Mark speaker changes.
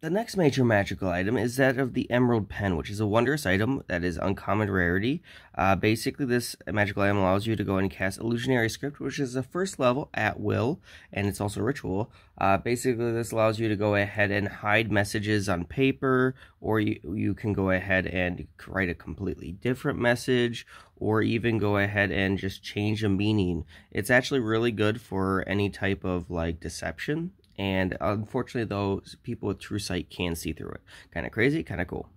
Speaker 1: The next major magical item is that of the Emerald Pen, which is a wondrous item that is uncommon rarity. Uh, basically, this magical item allows you to go and cast Illusionary Script, which is the first level at will, and it's also ritual. Uh, basically, this allows you to go ahead and hide messages on paper, or you, you can go ahead and write a completely different message, or even go ahead and just change a meaning. It's actually really good for any type of like deception and unfortunately, those people with true sight can see through it. Kind of crazy, kind of cool.